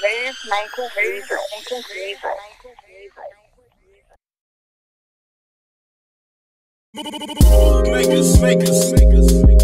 Vez na inconclusa, inconclusa. Makers, makers, makers.